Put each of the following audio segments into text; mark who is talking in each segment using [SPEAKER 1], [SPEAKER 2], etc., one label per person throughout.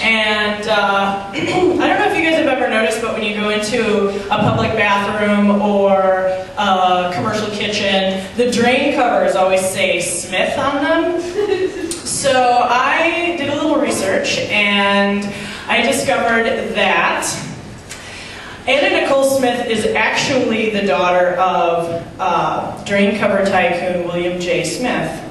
[SPEAKER 1] And uh, I don't know if you guys have ever noticed, but when you go into a public bathroom or a commercial kitchen, the drain covers always say Smith on them. So I did a little research and I discovered that Anna Nicole Smith is actually the daughter of uh, drain cover tycoon William J. Smith,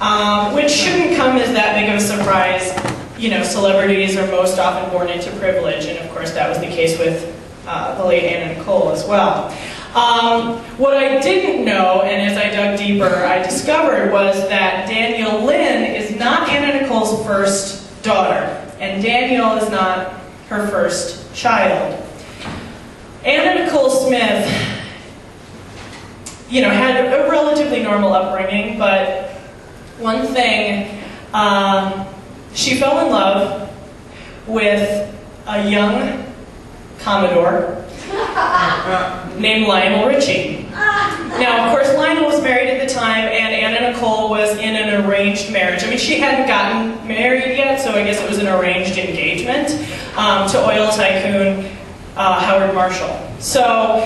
[SPEAKER 1] um, which shouldn't come as that big of a surprise. You know, celebrities are most often born into privilege, and of course that was the case with uh, the late Anna Nicole as well. Um, what I didn't know, and as I dug deeper, I discovered was that Dannielynn is not Anna Nicole's first daughter, and Daniel is not her first child. Anna Nicole Smith, you know, had a relatively normal upbringing, but one thing, um, she fell in love with a young Commodore named Lionel Richie. Now, of course, Lionel was married at the time, and Anna Nicole was in an arranged marriage. I mean, she hadn't gotten married yet, so I guess it was an arranged engagement um, to oil tycoon uh, Howard Marshall. So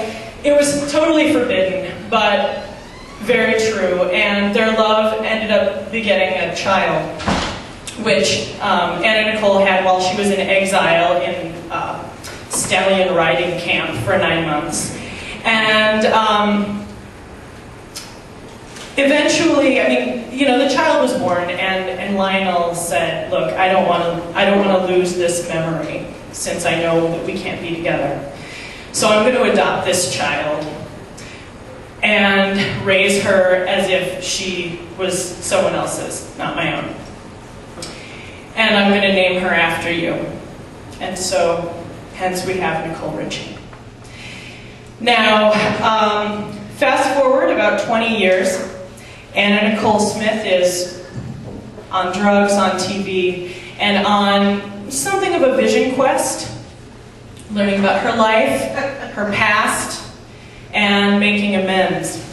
[SPEAKER 1] it was totally forbidden, but very true. And their love ended up begetting a child, which um, Anna Nicole had while she was in exile in uh, stallion riding camp for nine months. And um, eventually, I mean, you know, the child was born, and, and Lionel said, "Look, I don't want to, I don't want to lose this memory." since I know that we can't be together. So I'm going to adopt this child and raise her as if she was someone else's, not my own. And I'm going to name her after you. And so, hence we have Nicole Richie. Now, um, fast forward about 20 years, Anna Nicole Smith is on drugs, on TV, and on something of a vision quest, learning about her life, her past, and making amends.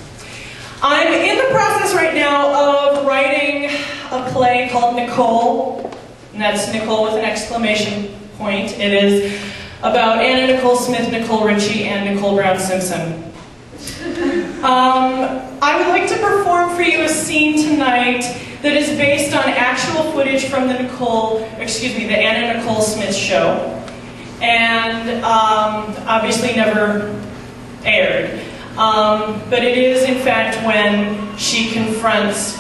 [SPEAKER 1] I'm in the process right now of writing a play called Nicole, and that's Nicole with an exclamation point. It is about Anna Nicole Smith, Nicole Richie, and Nicole Brown Simpson. Um, I would like to perform for you a scene tonight that is based on actual footage from the Nicole, excuse me, the Anna Nicole Smith show, and um, obviously never aired. Um, but it is, in fact, when she confronts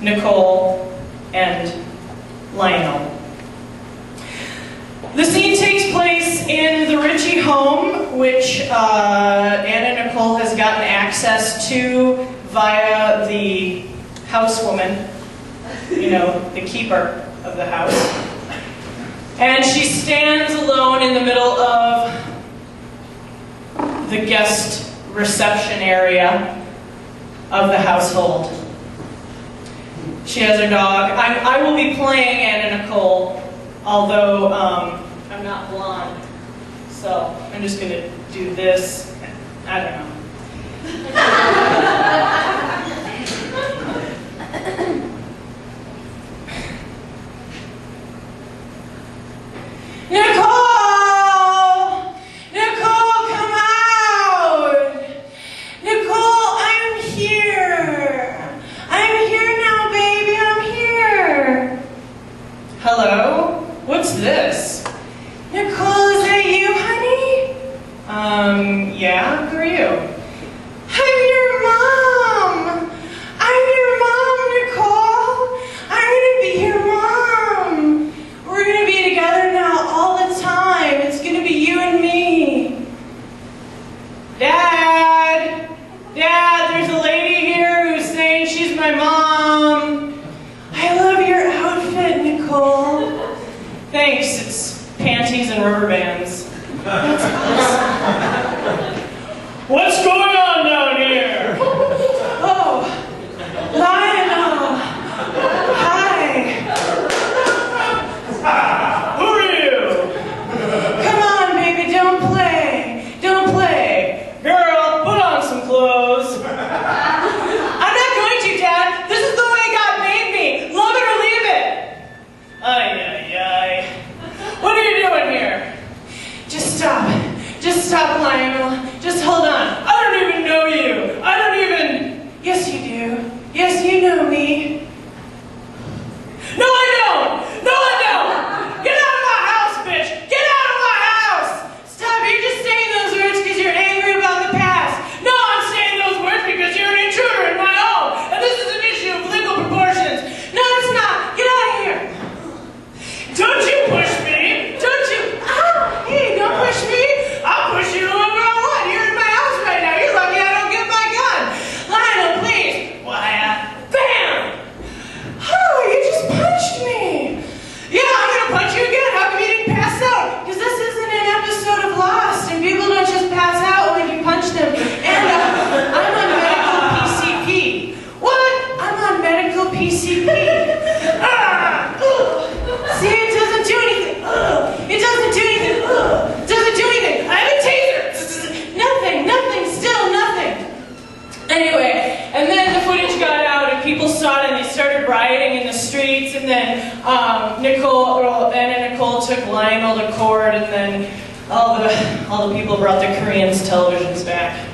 [SPEAKER 1] Nicole and Lionel. The scene takes place in the Richie home, which uh, Anna Nicole has gotten access to via the housewoman, you know, the keeper of the house. And she stands alone in the middle of the guest reception area of the household. She has her dog. I, I will be playing Anna Nicole, although um, I'm not blonde. So I'm just going to do this. I don't know. Nicole! Nicole, come out! Nicole, I'm here! I'm here now, baby, I'm here! Hello? What's this? Nicole, is that you, honey? Um, yeah, who are you? I'm your mom! I'm your mom, Nicole! I'm gonna be your mom! We're gonna be together now all the time. It's gonna be you and me. Dad! Dad, there's a lady here who's saying she's my mom. I love your outfit, Nicole. Thanks, it's panties and rubber bands. That's awesome. What's going on down here? oh, Lionel. Hi. Ah, who are you? Come on, baby, don't play. Don't play. Girl, put on some clothes. I'm not going to, Dad. This is the way God made me. Love it or leave it. Ay, ay, ay. What are you doing here? Just stop. Just stop, Lionel. PCP. ah. Uh, uh. See, it doesn't do anything. Uh, it doesn't do anything. It Doesn't do anything. I have a taser. nothing, nothing, still nothing. Anyway, and then the footage got out and people saw it and they started rioting in the streets and then um, Nicole, well, Anna Nicole took Lionel to court and then all the, all the people brought the Koreans televisions back.